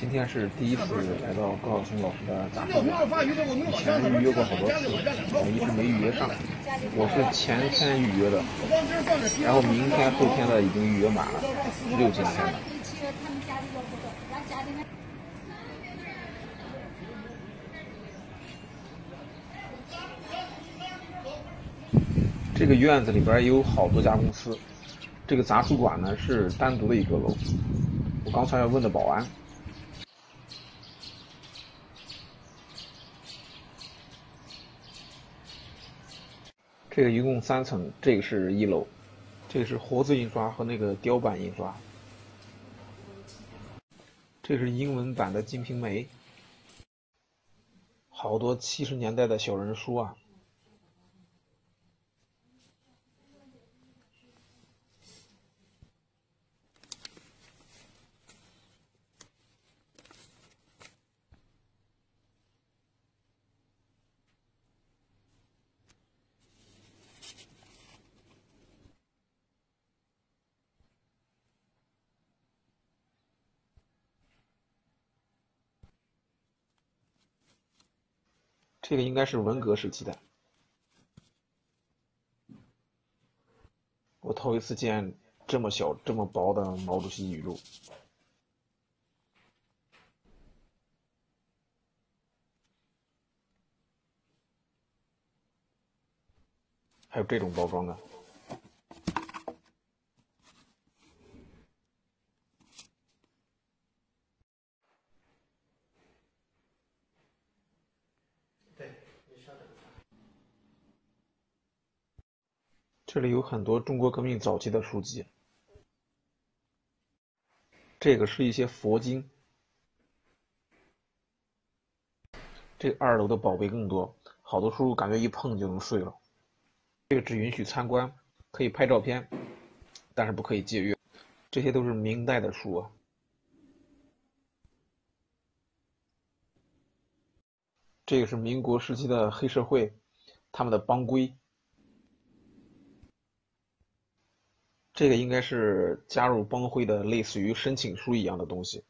今天是第一次来到高晓松老师的杂书馆，以前预约过好多次，我一直没预约上。我是前天预约的，然后明天、后天的已经预约满了，六今天了。这个院子里边有好多家公司，这个杂书馆呢是单独的一个楼。我刚才问的保安。这个一共三层，这个是一楼，这个是活字印刷和那个雕版印刷，这是英文版的《金瓶梅》，好多七十年代的小人书啊。这个应该是文革时期的，我头一次见这么小、这么薄的毛主席语录，还有这种包装的。这里有很多中国革命早期的书籍，这个是一些佛经，这二楼的宝贝更多，好多书感觉一碰就能碎了。这个只允许参观，可以拍照片，但是不可以借阅。这些都是明代的书啊，这个是民国时期的黑社会，他们的帮规。这个应该是加入帮会的，类似于申请书一样的东西。